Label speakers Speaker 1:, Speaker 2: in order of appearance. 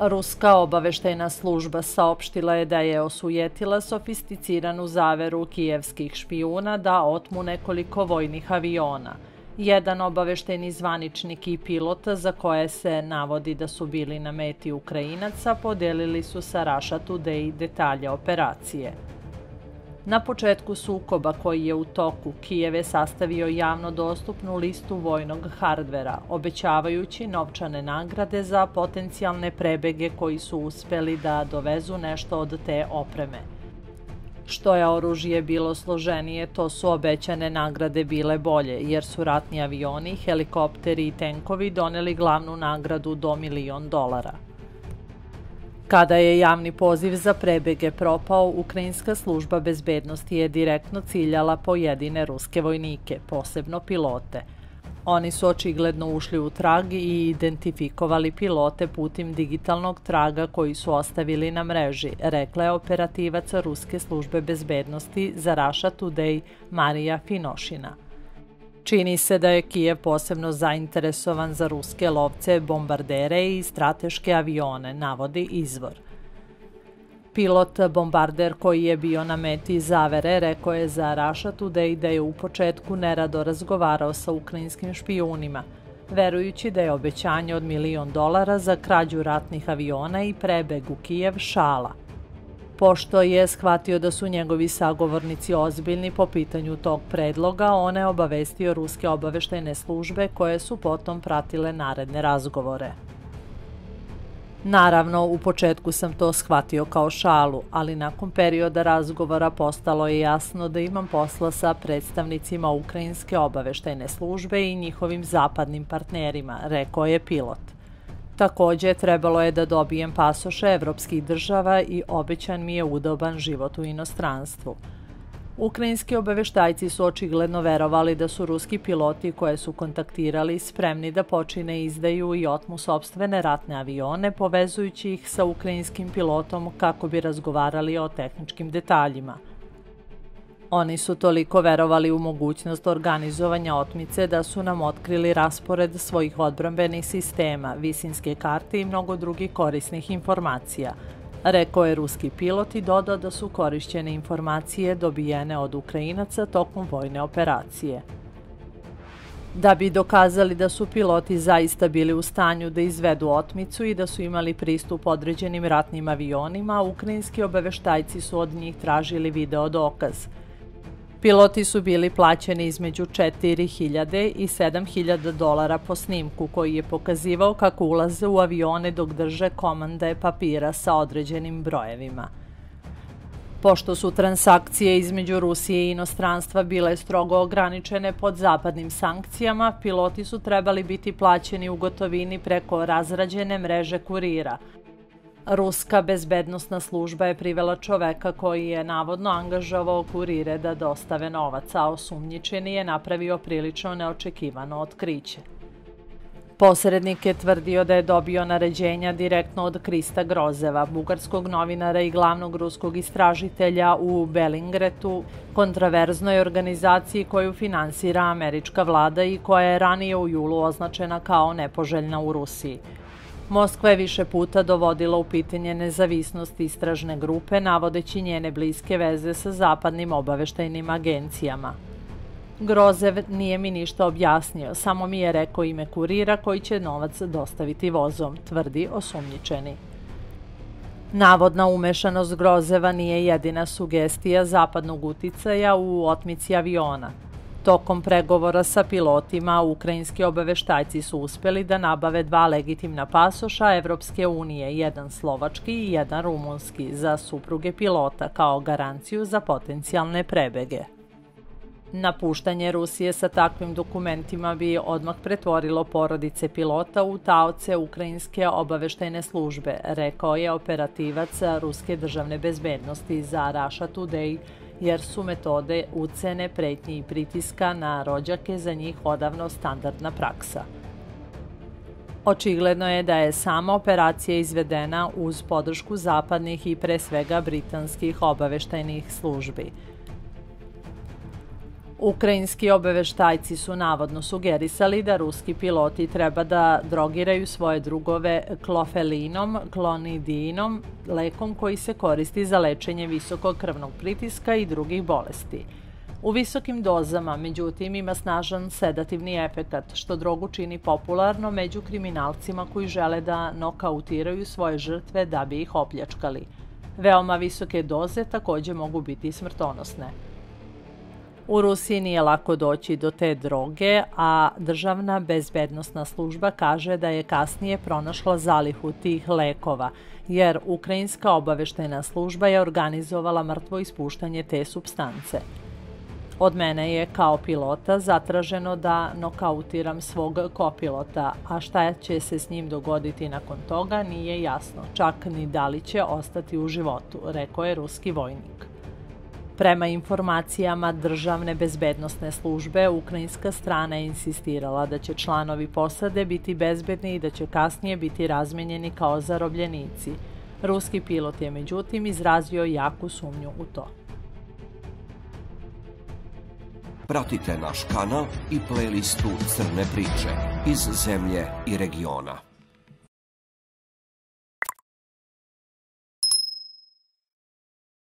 Speaker 1: Ruska obaveštajna služba saopštila je da je osujetila sofisticiranu zaveru kijevskih špijuna da otmu nekoliko vojnih aviona. Jedan obaveštajni zvaničnik i pilota za koje se navodi da su bili na meti Ukrajinaca podelili su sa Russia Today detalje operacije. Na početku sukoba koji je u toku, Kijev je sastavio javno dostupnu listu vojnog hardvera, obećavajući novčane nagrade za potencijalne prebege koji su uspeli da dovezu nešto od te opreme. Što je oružje bilo složenije, to su obećane nagrade bile bolje, jer su ratni avioni, helikopteri i tenkovi doneli glavnu nagradu do milion dolara. Kada je javni poziv za prebege propao, Ukrajinska služba bezbednosti je direktno ciljala pojedine ruske vojnike, posebno pilote. Oni su očigledno ušli u trag i identifikovali pilote putim digitalnog traga koji su ostavili na mreži, rekla je operativac Ruske službe bezbednosti za Russia Today Marija Finošina. Čini se da je Kijev posebno zainteresovan za ruske lovce, bombardere i strateške avione, navodi izvor. Pilot bombarder koji je bio na meti zavere rekao je za Russia Today da je u početku nerado razgovarao sa ukrajinskim špijunima, verujući da je obećanje od milion dolara za krađu ratnih aviona i prebeg u Kijev šala – Pošto je shvatio da su njegovi sagovornici ozbiljni po pitanju tog predloga, on je obavestio ruske obaveštajne službe koje su potom pratile naredne razgovore. Naravno, u početku sam to shvatio kao šalu, ali nakon perioda razgovora postalo je jasno da imam posla sa predstavnicima Ukrajinske obaveštajne službe i njihovim zapadnim partnerima, rekao je pilot. Takođe, trebalo je da dobijem pasoše evropskih država i obećan mi je udoban život u inostranstvu. Ukrajinski obaveštajci su očigledno verovali da su ruski piloti koje su kontaktirali spremni da počine izdaju i otmu sobstvene ratne avione, povezujući ih sa ukrajinskim pilotom kako bi razgovarali o tehničkim detaljima – Oni su toliko verovali u mogućnost organizovanja otmice da su nam otkrili raspored svojih odbrambenih sistema, visinske karte i mnogo drugih korisnih informacija. Rekao je ruski pilot i dodao da su korišćene informacije dobijene od Ukrajinaca tokom vojne operacije. Da bi dokazali da su piloti zaista bili u stanju da izvedu otmicu i da su imali pristup određenim ratnim avionima, ukrajinski obaveštajci su od njih tražili video dokaz – Piloti su bili plaćeni između 4000 i 7000 dolara po snimku koji je pokazivao kako ulaze u avione dok drže komande papira sa određenim brojevima. Pošto su transakcije između Rusije i inostranstva bile strogo ograničene pod zapadnim sankcijama, piloti su trebali biti plaćeni u gotovini preko razrađene mreže kurira – Ruska bezbednostna služba je privela čoveka koji je navodno angažavao kurire da dostave novac, a osumnjičeni je napravio prilično neočekivano otkriće. Posrednik je tvrdio da je dobio naređenja direktno od Krista Grozeva, bugarskog novinara i glavnog ruskog istražitelja u Belingretu, kontraverznoj organizaciji koju finansira američka vlada i koja je ranije u julu označena kao nepoželjna u Rusiji – Moskva je više puta dovodila u pitanje nezavisnost istražne grupe, navodeći njene bliske veze sa zapadnim obaveštajnim agencijama. Grozev nije mi ništa objasnio, samo mi je rekao ime kurira koji će novac dostaviti vozom, tvrdi osumnjičeni. Navodna umešanost Grozeva nije jedina sugestija zapadnog uticaja u otmici aviona – Tokom pregovora sa pilotima, ukrajinski obaveštajci su uspeli da nabave dva legitimna pasoša Evropske unije, jedan slovački i jedan rumunski, za supruge pilota kao garanciju za potencijalne prebege. Napuštanje Rusije sa takvim dokumentima bi odmah pretvorilo porodice pilota u taoce ukrajinske obaveštajne službe, rekao je operativac Ruske državne bezbednosti za Russia Today jer su metode ucene, pretnje i pritiska na rođake za njih odavno standardna praksa. Očigledno je da je sama operacija izvedena uz podršku zapadnih i pre svega britanskih obaveštajnih službi. Ukrajinski obaveštajci su navodno sugerisali da ruski piloti treba da drogiraju svoje drugove klofelinom, klonidinom, lekom koji se koristi za lečenje visokog krvnog pritiska i drugih bolesti. U visokim dozama, međutim, ima snažan sedativni efekat, što drogu čini popularno među kriminalcima koji žele da nokautiraju svoje žrtve da bi ih opljačkali. Veoma visoke doze takođe mogu biti smrtonosne. U Rusiji nije lako doći do te droge, a državna bezbednostna služba kaže da je kasnije pronašla zalihu tih lekova, jer Ukrajinska obaveštajna služba je organizovala mrtvo ispuštanje te substance. Od mene je kao pilota zatraženo da nokautiram svog kopilota, a šta će se s njim dogoditi nakon toga nije jasno, čak ni da li će ostati u životu, rekao je ruski vojnik. Prema informacijama državne bezbednostne službe, ukrajinska strana je insistirala da će članovi posade biti bezbedni i da će kasnije biti razmenjeni kao zarobljenici. Ruski pilot je međutim izrazio jaku sumnju u to.
Speaker 2: Pratite naš kanal i playlistu Crne priče iz zemlje i regiona.